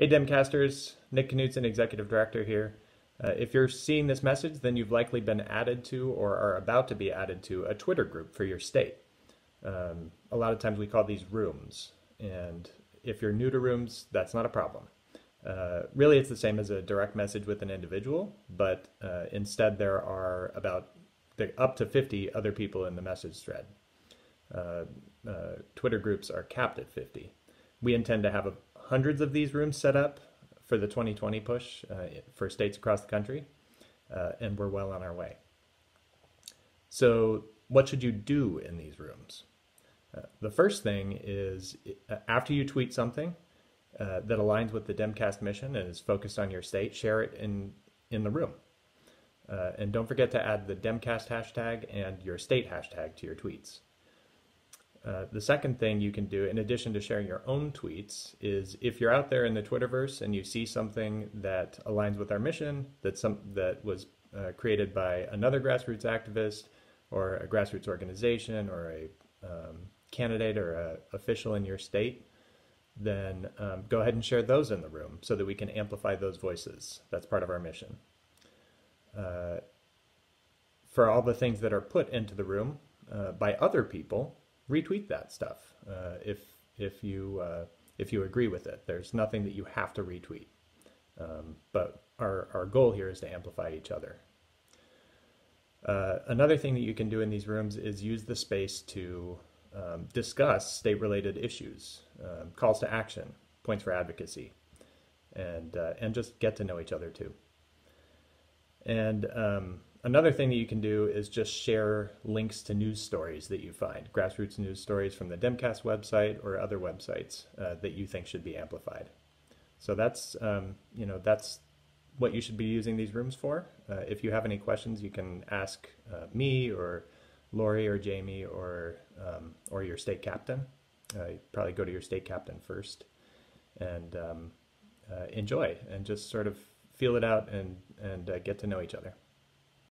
Hey Demcasters, Nick Knudsen, Executive Director here. Uh, if you're seeing this message, then you've likely been added to or are about to be added to a Twitter group for your state. Um, a lot of times we call these rooms, and if you're new to rooms, that's not a problem. Uh, really, it's the same as a direct message with an individual, but uh, instead there are about up to 50 other people in the message thread. Uh, uh, Twitter groups are capped at 50. We intend to have a hundreds of these rooms set up for the 2020 push uh, for states across the country, uh, and we're well on our way. So, what should you do in these rooms? Uh, the first thing is uh, after you tweet something uh, that aligns with the Demcast mission and is focused on your state, share it in, in the room. Uh, and don't forget to add the Demcast hashtag and your state hashtag to your tweets. Uh, the second thing you can do, in addition to sharing your own tweets, is if you're out there in the Twitterverse and you see something that aligns with our mission, that some that was uh, created by another grassroots activist or a grassroots organization or a um, candidate or a official in your state, then um, go ahead and share those in the room so that we can amplify those voices. That's part of our mission. Uh, for all the things that are put into the room uh, by other people, retweet that stuff uh, if if you uh, if you agree with it. There's nothing that you have to retweet, um, but our our goal here is to amplify each other. Uh, another thing that you can do in these rooms is use the space to um, discuss state-related issues, um, calls to action, points for advocacy, and uh, and just get to know each other too. And um, Another thing that you can do is just share links to news stories that you find, grassroots news stories from the Demcast website or other websites uh, that you think should be amplified. So that's um, you know that's what you should be using these rooms for. Uh, if you have any questions, you can ask uh, me or Lori or Jamie or um, or your state captain. Uh, probably go to your state captain first and um, uh, enjoy and just sort of feel it out and and uh, get to know each other.